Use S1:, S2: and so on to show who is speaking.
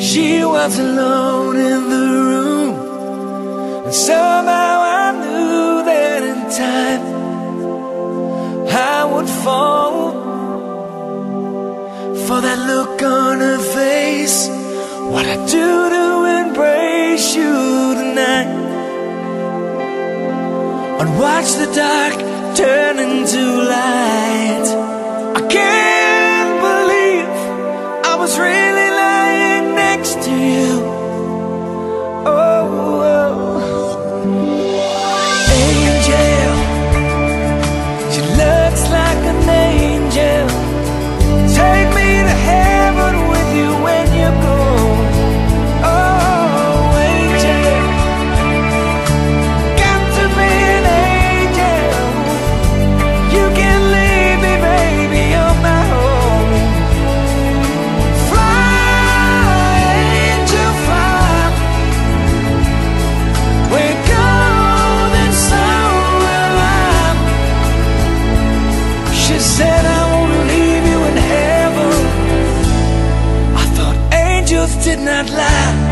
S1: She was alone in the room And somehow I knew that in time I would fall For that look on her face. What I do to embrace you tonight and watch the dark turn into light. did not lie.